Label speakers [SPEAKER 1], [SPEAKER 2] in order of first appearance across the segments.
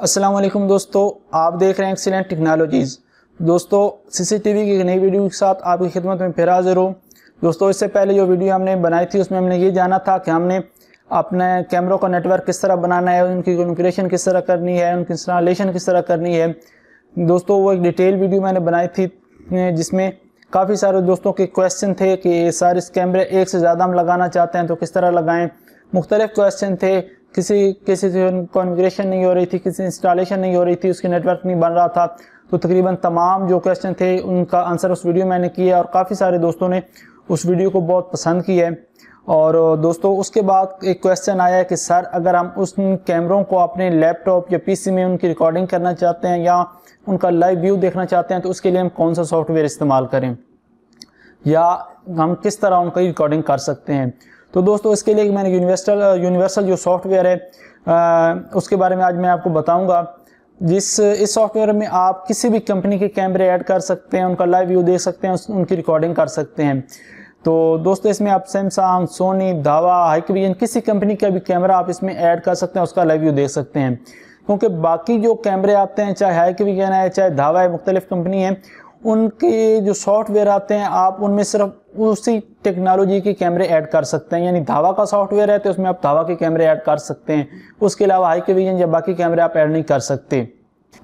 [SPEAKER 1] السلام علیکم دوستو، آپ دیکھ رہے ہیں ایکسیلنٹ ٹیکنالوجیز دوستو سی سی ٹی وی کی نئی ویڈیو کے ساتھ آپ کی خدمت میں پھر حاضر ہوں۔ دوستو، اس سے پہلے جو ویڈیو ہم نے بنائی تھی، اس میں ہم نے یہ جانا تھا کہ ہم نے اپنے کیمروں کا نیٹ ورک کس طرح بنانا ہے، ان کی کنفیگریشن کس طرح کرنی ہے، ان کی انسٹالیشن کس طرح کرنی ہے۔ دوستو، وہ ایک ڈیٹیل ویڈیو میں نے بنائی تھی، جس میں کافی سارے دوستوں کے کویسچن تھے کہ سارے کیمرے ایک سے زیادہ ہم لگانا چاہتے ہیں، تو کس طرح لگائیں۔ مختلف کویسچن تھے، کسی کسی سے کنفیگریشن نہیں ہو رہی تھی، کسی انسٹالیشن نہیں ہو رہی تھی، اس کی نیٹ ورک نہیں بن رہا تھا۔ تو تقریباً تمام جو کویسچن تھے، ان کا آنسر اس ویڈیو میں نے کیا اور کافی سارے دوستوں نے اس ویڈیو کو بہت پسند کی ہے۔ اور دوستو، اس کے بعد ایک کویسچن آیا ہے کہ، سر، اگر ہم اس کیمروں کو اپنے لیپ ٹاپ یا پی سی میں ان کی ریکارڈنگ کرنا چاہتے ہیں یا ان کا لائیو ویو دیکھنا چاہتے ہیں، تو اس کے لیے ہم کون سا سافٹ ویئر استعمال کریں؟ یا ہم کس طرح ان کی ریکارڈنگ کر سکتے ہیں؟ تو دوستو، اس کے لیے میں نے یونیورسل یونیورسل جو سافٹ ویئر ہے اس کے بارے میں آج میں آپ کو بتاؤں گا۔ جس، اس سافٹ ویئر میں آپ کسی بھی کمپنی کے کیمرے ایڈ کر سکتے ہیں، ان کا لائیو ویو دیکھ سکتے ہیں ان کی ریکارڈنگ کر سکتے ہیں۔ تو دوستو، اس میں آپ سیمسانگ سونی دھاوا ہائیکویژن کسی کمپنی کا بھی کیمرہ آپ اس میں ایڈ کر سکتے ہیں، اس کا لائیو ویو دیکھ سکتے ہیں۔ کیونکہ باقی جو کیمرے آتے ہیں، چاہے ہائیکویژن ہے، چاہے دھاوا ہے، مختلف کمپنی ہیں ان کے جو سافٹ ویئر آتے ہیں، آپ ان میں صرف اسی ٹیکنالوجی کے کیمرے ایڈ کر سکتے ہیں. یعنی دھاوا کا سافٹ ویئر ہے تو اس میں آپ دھاوا کے کیمرے ایڈ کر سکتے ہیں. اس کے علاوہ ہائی ویژن یا باقی کیمرے آپ ایڈ نہیں کر سکتے.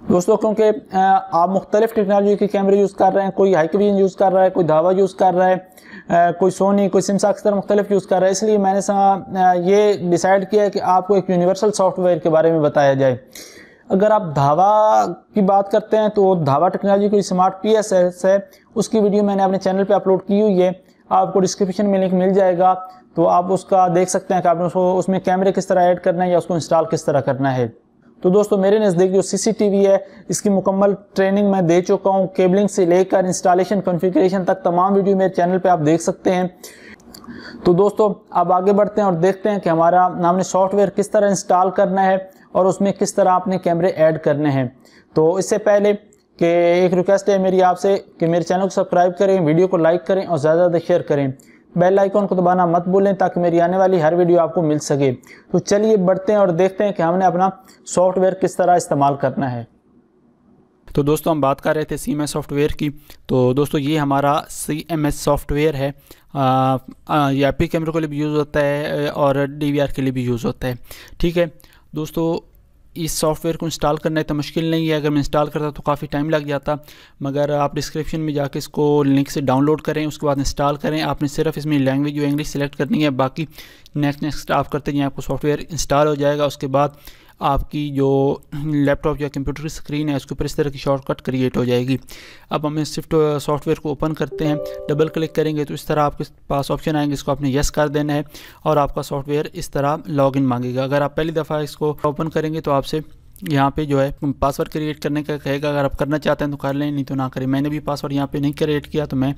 [SPEAKER 1] دوستو، کیونکہ آپ مختلف ٹیکنالوجی کے کیمرے یوز کر رہے ہیں. کوئی ہائی ویژن یوز کر رہا ہے، کوئی دھاوا یوز کر رہا ہے کوئی سونی کوئی سمسا طرح مختلف یوز کر رہا ہے. اس لیے میں نے یہ ڈیسائیڈ کیا ہے کہ آپ کو ایک یونیورسل سافٹ ویئر کے بارے میں بتایا جائے. اگر آپ دھاوا کی بات کرتے ہیں تو دھاوا ٹیکنالوجی کوئی سمارٹ پی ایس ایس ہے۔ اس کی ویڈیو میں نے اپنے چینل پہ اپلوڈ کی ہوئی ہے۔ آپ کو ڈسکرپشن میں لنک مل جائے گا۔ تو آپ اس کا دیکھ سکتے ہیں کہ آپ نے اس میں کیمرے کس طرح ایڈ کرنا ہے یا اس کو انسٹال کس طرح کرنا ہے۔ تو دوستو، میرے نزدیک جو سی سی ٹی وی ہے، اس کی مکمل ٹریننگ میں دے چکا ہوں۔ کیبلنگ سے لے کر انسٹالیشن کنفیگریشن تک تمام ویڈیو میرے چینل پہ آپ دیکھ سکتے ہیں۔ تو دوستو اب آگے بڑھتے ہیں اور دیکھتے ہیں کہ ہمارا نام نے سافٹ ویئر کس طرح انسٹال کرنا ہے۔ اور اس میں کس طرح اپنے کیمرے ایڈ کرنے ہیں۔ تو اس سے پہلے کہ ایک ریکویسٹ ہے میری آپ سے کہ میرے چینل کو سبسکرائب کریں ویڈیو کو لائک کریں اور زیادہ زیادہ شیئر کریں۔ بیل آئیکن کو دبانا مت بولیں تاکہ میری آنے والی ہر ویڈیو آپ کو مل سکے۔ تو چلیے بڑھتے ہیں اور دیکھتے ہیں کہ ہم نے اپنا سافٹ ویئر کس طرح استعمال کرنا ہے۔
[SPEAKER 2] تو دوستو، ہم بات کر رہے تھے C M S software کی۔ تو دوستو، یہ ہمارا C M S software ہے یہ ایپی کیمرے کے لیے بھی یوز ہوتا ہے اور ڈی وی آر کے لیے بھی یوز ہوتا ہے۔ ٹھیک ہے؟ دوستو، اس سافٹ ویئر کو انسٹال کرنا اتنا مشکل نہیں ہے۔ اگر میں انسٹال کرتا تو کافی ٹائم لگ جاتا۔ مگر آپ ڈسکرپشن میں جا کے اس کو لنک سے ڈاؤن لوڈ کریں، اس کے بعد انسٹال کریں۔ آپ نے صرف اس میں لینگویج جو انگلش سلیکٹ کرنی ہے، باقی نیکسٹ نیکسٹ آپ کرتے ہیں آپ کو سافٹ ویئر انسٹال ہو جائے گا۔ اس کے بعد آپ کی جو لیپ ٹاپ یا کمپیوٹر کی اسکرین ہے، اس کے اوپر اس طرح کی شارٹ کٹ کریٹ ہو جائے گی۔ اب ہم سفٹ سافٹ ویئر کو اوپن کرتے ہیں ڈبل کلک کریں گے تو اس طرح آپ کے پاس آپشن آئیں گے، اس کو آپ نے یس کر دینا ہے اور آپ کا سافٹ ویئر اس طرح لاگ ان مانگے گا۔ اگر آپ پہلی دفعہ اس کو اوپن کریں گے تو آپ سے یہاں پہ جو ہے پاسورڈ کریٹ کرنے کا کہے گا۔ اگر آپ کرنا چاہتے ہیں تو کر لیں، نہیں تو نہ کریں۔ میں نے بھی پاسورڈ یہاں پہ نہیں کریٹ کیا تو میں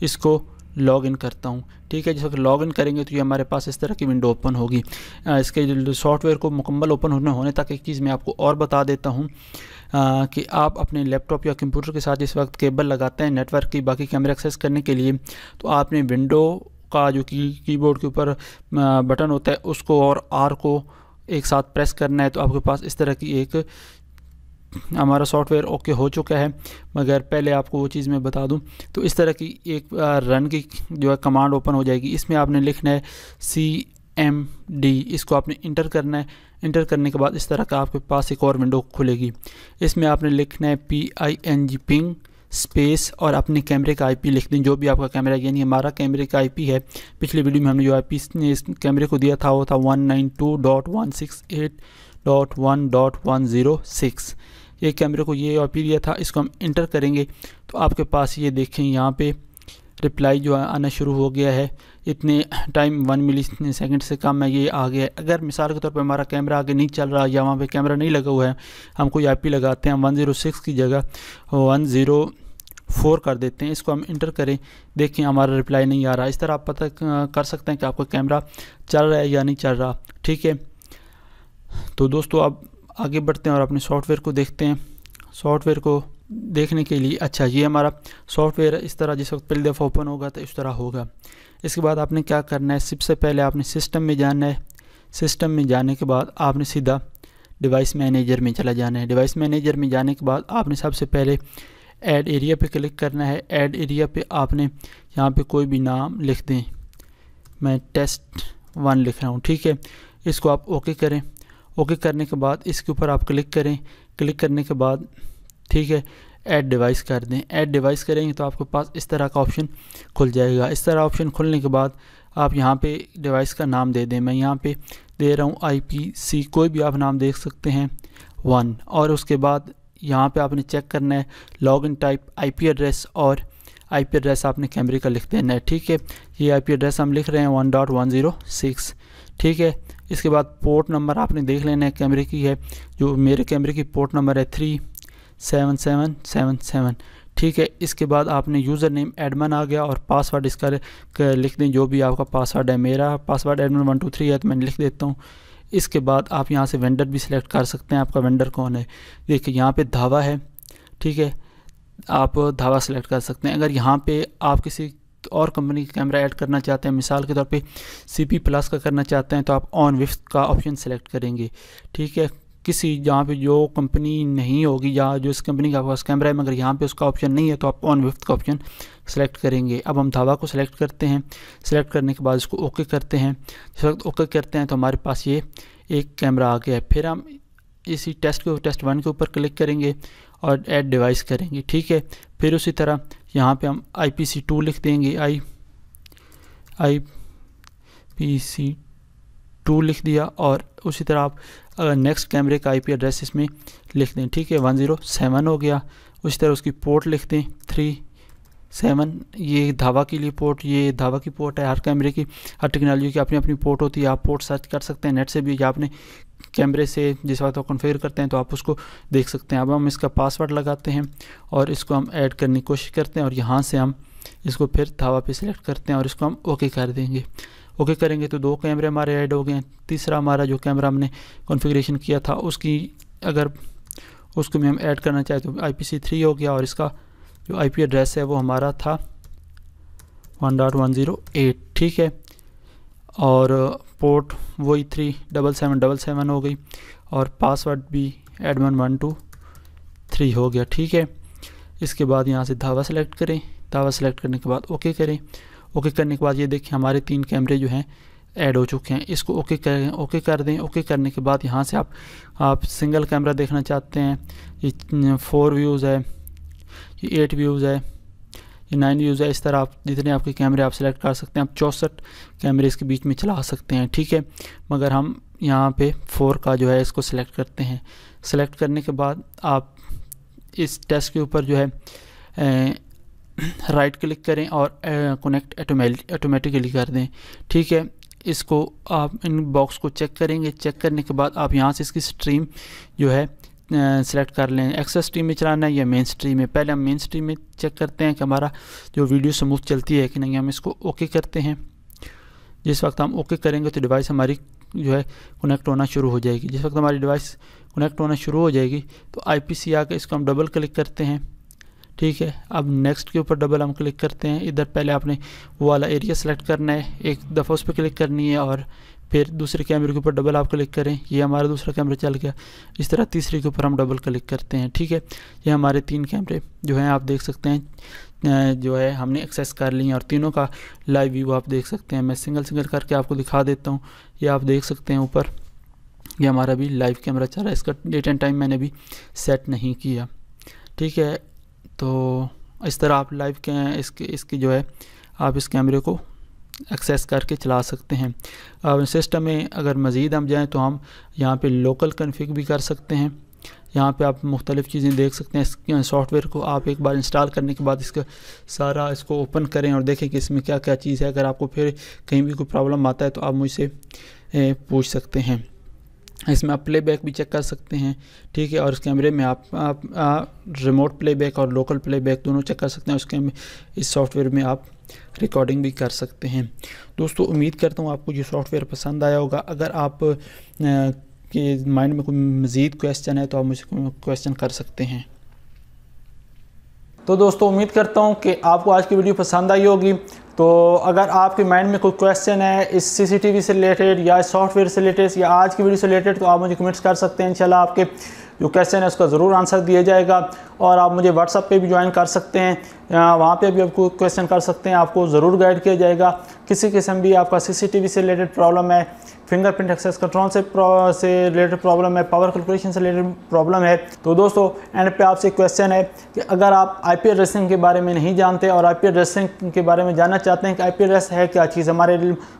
[SPEAKER 2] اس کو لاگ ان کرتا ہوں۔ ٹھیک ہے، جس وقت لاگ ان کریں گے تو یہ ہمارے پاس اس طرح کی ونڈو اوپن ہوگی۔ اس کے سافٹ ویئر کو مکمل اوپن ہونے ہونے تک ایک چیز میں آپ کو اور بتا دیتا ہوں کہ آپ اپنے لیپ ٹاپ یا کمپیوٹر کے ساتھ جس وقت کیبل لگاتے ہیں نیٹ ورک کی باقی کیمرے ایکسیس کرنے کے لیے، تو آپ نے ونڈو کا جو کی کی بورڈ کے اوپر بٹن ہوتا ہے، اس کو اور آر کو ایک ساتھ پریس کرنا ہے۔ تو آپ کے پاس اس طرح کی ایک ہمارا سافٹ ویئر اوکے ہو چکا ہے، مگر پہلے آپ کو وہ چیز میں بتا دوں۔ تو اس طرح کی ایک رن کی جو ہے کمانڈ اوپن ہو جائے گی۔ اس میں آپ نے لکھنا ہے سی ایم ڈی اس کو آپ نے انٹر کرنا ہے۔ انٹر کرنے کے بعد اس طرح کا آپ کے پاس ایک اور ونڈو کھلے گی۔ اس میں آپ نے لکھنا ہے پی آئی این جی پنگ اسپیس اور اپنے کیمرے کا آئی پی لکھ دیں۔ جو بھی آپ کا کیمرہ یعنی ہمارا کیمرے کا آئی پی ہے۔ پچھلی ویڈیو میں ہم نے جو آئی پی اس کیمرے کو دیا تھا، وہ تھا one nine two dot one six eight dot one dot one zero six یہ کیمرے کو یہ آئی پی دیا تھا، اس کو ہم انٹر کریں گے۔ تو آپ کے پاس یہ دیکھیں، یہاں پہ رپلائی جو آنا شروع ہو گیا ہے۔ اتنے ٹائم ون ملی سیکنڈ سے کم ہے، یہ آ گیا ہے۔ اگر مثال کے طور پہ ہمارا کیمرہ آگے نہیں چل رہا یا وہاں پہ کیمرہ نہیں لگا ہوا ہے، ہم کوئی آئی پی لگاتے ہیں ون زیرو سکس کی جگہ ون زیرو فور کر دیتے ہیں۔ اس کو ہم انٹر کریں۔ دیکھیں، ہمارا رپلائی نہیں آ رہا۔ اس طرح آپ پتہ کر سکتے ہیں کہ آپ کا کیمرہ چل رہا ہے یا نہیں چل رہا۔ ٹھیک ہے۔ تو دوستو، اب آگے بڑھتے ہیں اور اپنے سافٹ ویئر کو دیکھتے ہیں۔ سافٹ ویئر کو دیکھنے کے لیے اچھا یہ ہمارا سافٹ ویئر اس طرح جس وقت پہلی دفعہ اوپن ہوگا تو اس طرح ہوگا۔ اس کے بعد آپ نے کیا کرنا ہے؟ سب سے پہلے آپ نے سسٹم میں جانا ہے۔ سسٹم میں جانے کے بعد آپ نے سیدھا ڈیوائس مینیجر میں چلا جانا ہے۔ ڈیوائس مینیجر میں جانے کے بعد آپ نے سب سے پہلے ایڈ ایریا پہ کلک کرنا ہے۔ ایڈ ایریا پہ آپ نے یہاں پہ کوئی بھی نام لکھ دیں۔ میں ٹیسٹ ون لکھ رہا ہوں، ٹھیک ہے؟ اس کو آپ اوکے کریں۔ اوکے، کرنے کے بعد اس کے اوپر آپ کلک کریں۔ کلک کرنے کے بعد، ٹھیک ہے ایڈ ڈیوائس کر دیں۔ ایڈ ڈیوائس کریں گے تو آپ کے پاس اس طرح کا آپشن کھل جائے گا۔ اس طرح آپشن کھلنے کے بعد آپ یہاں پہ ڈیوائس کا نام دے دیں۔ میں یہاں پہ دے رہا ہوں آئی پی سی کوئی بھی آپ نام دیکھ سکتے ہیں۔ ون اور اس کے بعد یہاں پہ آپ نے چیک کرنا ہے۔ Log in type I P address اور آئی پی ایڈریس آپ نے کیمرے کا لکھ دینا ہے۔ ٹھیک ہے، یہ آئی پی ایڈریس ہم لکھ رہے ہیں one dot one zero six ٹھیک ہے، اس کے بعد پورٹ نمبر آپ نے دیکھ لینا ہے، کیمرے کی ہے، جو میرے کیمرے کی پورٹ نمبر ہے three seven seven seven seven ٹھیک ہے، اس کے بعد آپ نے یوزر نیم ایڈمن آ گیا اور پاس ورڈ اس کا لکھ دیں، جو بھی آپ کا پاس ورڈ ہے۔ میرا password admin one two three ہے، تو میں لکھ دیتا ہوں۔ اس کے بعد آپ یہاں سے وینڈر بھی سلیکٹ کر سکتے ہیں، آپ کا وینڈر کون ہے۔ دیکھیں، یہاں پہ دھاوا ہے، ٹھیک ہے، آپ دھاوا سلیکٹ کر سکتے ہیں۔ اگر یہاں پہ آپ کسی اور کمپنی کا کیمرہ ایڈ کرنا چاہتے ہیں. مثال کے طور پہ سی پی پلس کا کرنا چاہتے ہیں تو آپ آن وفت کا آپشن سلیکٹ کریں گے. ٹھیک ہے. کسی جہاں پہ جو کمپنی نہیں ہوگی یا جو اس کمپنی کا پاس کیمرہ ہے مگر یہاں پہ اس کا آپشن نہیں ہے تو آپ آن وفت کا آپشن سلیکٹ کریں گے. اب ہم دھاوا کو سلیکٹ کرتے ہیں. سلیکٹ کرنے کے بعد اس کو اوکے کرتے ہیں. جس وقت اوکے کرتے ہیں تو ہمارے پاس یہ ایک کیمرہ آ گیا ہے. پھر ہم اسی ٹیسٹ کے ٹیسٹ ون کے اوپر کلک کریں گے اور ایڈ ڈیوائس کریں گے، ٹھیک ہے؟ پھر اسی طرح یہاں پہ ہم آئی پی سی ٹو لکھ دیں گے، آئی آئی پی سی ٹو لکھ دیا اور اسی طرح آپ نیکسٹ کیمرے کا آئی پی ایڈریس اس میں لکھ دیں، ٹھیک ہے؟ ون زیرو سیون ہو گیا۔ اسی طرح اس کی پورٹ لکھ دیں، تھری سیون۔ یہ دھاوا کے لیے پورٹ، یہ دھاوا کی پورٹ ہے ہر کیمرے کی، ہر ٹیکنالوجی کی اپنی اپنی پورٹ ہوتی ہے، آپ پورٹ سرچ کر سکتے ہیں، نیٹ سے بھی یا آپ نے کیمرے سے جس وقت آپ کنفیگر کرتے ہیں تو آپ اس کو دیکھ سکتے ہیں۔ اب ہم اس کا پاسورڈ لگاتے ہیں اور اس کو ہم ایڈ کرنے کی کوشش کرتے ہیں اور یہاں سے ہم اس کو پھر دھاوا پہ سلیکٹ کرتے ہیں اور اس کو ہم اوکے کر دیں گے۔ اوکے کریں گے تو دو کیمرے ہمارے ایڈ ہو گئے ہیں۔ تیسرا ہمارا جو کیمرہ ہم نے کنفیگریشن کیا تھا، اس کی اگر اس کو بھی ہم ایڈ کرنا چاہیں تو آئی پی سی تھری ہو گیا اور اس کا جو آئی پی ایڈریس ہے وہ ہمارا تھا one dot one zero eight ٹھیک ہے۔ اور پورٹ وہی three double seven double seven ہو گئی اور پاس ورڈ بھی ایڈمن ون ٹو تھری ہو گیا، ٹھیک ہے۔ اس کے بعد یہاں سے دھاوا سلیکٹ کریں۔ دھاوا سلیکٹ کرنے کے بعد اوکے کریں۔ اوکے کرنے کے بعد یہ دیکھیں ہمارے تین کیمرے جو ہیں ایڈ ہو چکے ہیں۔ اس کو اوکے کریں اوکے کر دیں۔ اوکے کرنے کے بعد یہاں سے آپ آپ سنگل کیمرہ دیکھنا چاہتے ہیں۔ یہ فور ویوز ہے، یہ ایٹ ویوز ہے۔ نائن ویوز ہے، اس طرح آپ جتنے آپ کے کیمرے آپ سلیکٹ کر سکتے ہیں، آپ چونسٹھ کیمرے اس کے بیچ میں چلا سکتے ہیں، ٹھیک ہے؟ مگر ہم یہاں پہ فور کا جو ہے اس کو سلیکٹ کرتے ہیں۔ سلیکٹ کرنے کے بعد آپ اس ٹیسٹ کے اوپر جو ہے رائٹ کلک کریں اور کنیکٹ آٹومیٹیکلی کر دیں۔ ٹھیک ہے؟ اس کو آپ ان باکس کو چیک کریں گے۔ چیک کرنے کے بعد آپ یہاں سے اس کی سٹریم جو ہے سلیکٹ کر لیں۔ ایکسس سٹریم میں چلانا ہے یا مین سٹریم میں؟ پہلے ہم مین سٹریم میں چیک کرتے ہیں کہ ہمارا جو ویڈیو سموتھ چلتی ہے کہ نہیں، ہم اس کو اوکے کرتے ہیں۔ جس وقت ہم اوکے کریں گے تو ڈیوائس ہماری جو ہے کنیکٹ ہونا شروع ہو جائے گی۔ جس وقت ہماری ڈیوائس کنیکٹ ہونا شروع ہو جائے گی تو آئی پی سی آ کے اس کو ہم ڈبل کلک کرتے ہیں۔ ٹھیک ہے، اب نیکسٹ کے اوپر ڈبل ہم کلک کرتے ہیں۔ ادھر پہلے آپ نے وہ والا ایریا سلیکٹ کرنا ہے، ایک دفعہ اس پہ کلک کرنی ہے اور پھر دوسرے کیمرے کے اوپر ڈبل آپ کلک کریں۔ یہ ہمارا دوسرا کیمرہ چل گیا۔ اس طرح تیسرے کے اوپر ہم ڈبل کلک کرتے ہیں، ٹھیک ہے۔ یہ ہمارے تین کیمرے جو ہیں، آپ دیکھ سکتے ہیں جو ہے، ہم نے ایکسیس کر لی ہیں اور تینوں کا لائیو ویو آپ دیکھ سکتے ہیں۔ میں سنگل سنگل کر کے آپ کو دکھا دیتا ہوں۔ یہ آپ دیکھ سکتے ہیں اوپر۔ یہ ہمارا بھی لائیو کیمرہ چل رہا ہے۔ اس کا ڈیٹ اینڈ ٹائم میں نے بھی سیٹ نہیں کیا۔ ٹھیک ہے۔ تو اس طرح آپ لائیو کے اس کی اس کی جو ہے آپ اس کیمرے کو ایکسیس کر کے چلا سکتے ہیں۔ سسٹم میں اگر مزید ہم جائیں تو ہم یہاں پہ لوکل کنفگ بھی کر سکتے ہیں۔ یہاں پہ آپ مختلف چیزیں دیکھ سکتے ہیں۔ اس سافٹ ویئر کو آپ ایک بار انسٹال کرنے کے بعد اس کا سارا اس کو اوپن کریں اور دیکھیں کہ اس میں کیا کیا چیز ہے۔ اگر آپ کو پھر کہیں بھی کوئی پرابلم آتا ہے تو آپ مجھ سے پوچھ سکتے ہیں۔ اس میں آپ پلے بیک بھی چیک کر سکتے ہیں، ٹھیک ہے، اور اس کیمرے میں آپ آپ ریموٹ پلے بیک اور لوکل پلے بیک دونوں چیک کر سکتے ہیں، اس کے اس سافٹ ویئر میں آپ ریکارڈنگ بھی کر سکتے ہیں۔ دوستو، امید کرتا ہوں آپ کو یہ سافٹ ویئر پسند آیا ہوگا۔ اگر آپ کے مائنڈ میں کوئی مزید کویشچن ہے تو آپ مجھے کویشچن کر سکتے ہیں۔
[SPEAKER 1] تو دوستو، امید کرتا ہوں کہ آپ کو آج کی ویڈیو پسند آئی ہوگی۔ تو اگر آپ کے مائنڈ میں کوئی کویسچن ہے اس سی سی ٹی وی سے ریلیٹڈ یا سافٹ ویئر سے ریلیٹڈ یا آج کی ویڈیو سے ریلیٹڈ تو آپ مجھے کمنٹس کر سکتے ہیں انشاءاللہ آپ کے جو کویسچن ہے اس کا ضرور آنسر دیا جائے گا اور آپ مجھے واٹس اپ پہ بھی جوائن کر سکتے ہیں وہاں پہ بھی آپ کو کویسچن کر سکتے ہیں، آپ کو ضرور گائیڈ کیا جائے گا۔ کسی قسم بھی آپ کا سی سی ٹی وی سے ریلیٹڈ پرابلم ہے فنگر پرنٹ ایکسیس کنٹرول سے سے ریلیٹڈ پرابلم ہے پاور کیلکولیشن سے ریلیٹڈ پرابلم ہے۔ تو دوستو اینڈ پہ آپ سے کویسچن ہے کہ اگر آپ آئی پی ایڈریسنگ کے بارے میں نہیں جانتے اور آئی پی ایڈریسنگ کے بارے میں جاننا چاہتے ہیں کہ آئی پی ایڈریس ہے کیا چیز ہمارے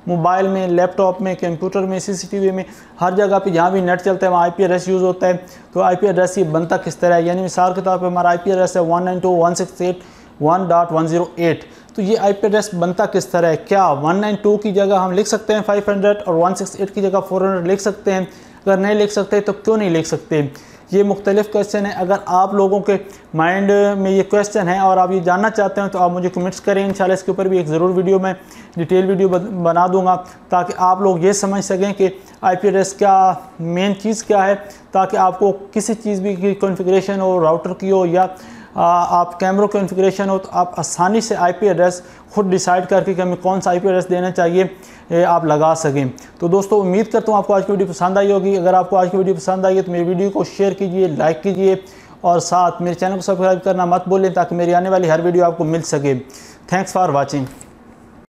[SPEAKER 1] موبائل میں لیپ ٹاپ میں کمپیوٹر میں سی سی ٹی وی میں، ہر جگہ پہ جہاں بھی نیٹ چلتا ہے، وہاں آئی پی ایڈریس یوز ہوتا ہے۔ تو آئی پی ایڈریس یہ بنتا کس طرح ہے؟ یعنی مثال کے طور پہ ہمارا آئی پی ایڈریس ہے one nine two one six eight one dot one zero eight تو یہ آئی پی ایڈریس بنتا کس طرح ہے؟ کیا ون نائن ٹو کی جگہ ہم لکھ سکتے ہیں فائیو ہنڈریڈ اور ون سکس ایٹ کی جگہ فور ہنڈریڈ لکھ سکتے ہیں؟ اگر نہیں لکھ سکتے تو کیوں نہیں لکھ سکتے؟ یہ مختلف کویسچن ہیں۔ اگر آپ لوگوں کے مائنڈ میں یہ کویسچن ہے اور آپ یہ جاننا چاہتے ہیں تو آپ مجھے کمنٹس کریں۔ انشاءاللہ اس کے اوپر بھی ایک ضرور ویڈیو میں ڈیٹیل ویڈیو بنا دوں گا تاکہ آپ لوگ یہ سمجھ سکیں کہ آئی پی ایڈریس کیا مین چیز کیا ہے، تاکہ آپ کو کسی چیز بھی کی کنفیگریشن ہو راؤٹر کی ہو یا آپ کیمروں کا انفیگریشن ہو، تو آپ آسانی سے آئی پی ایڈریس خود ڈیسائیڈ کر کے کہ ہمیں کون سا آئی پی ایڈریس دینا چاہیے آپ لگا سکیں۔ تو دوستو، امید کرتا ہوں آپ کو آج کی ویڈیو پسند آئی ہوگی۔ اگر آپ کو آج کی ویڈیو پسند آئی ہے، تو میری ویڈیو کو شیئر کیجیے لائک کیجیے، اور ساتھ میرے چینل کو سبسکرائب کرنا مت بولیں تاکہ میری آنے والی ہر ویڈیو آپ کو مل سکے۔ Thanks for watching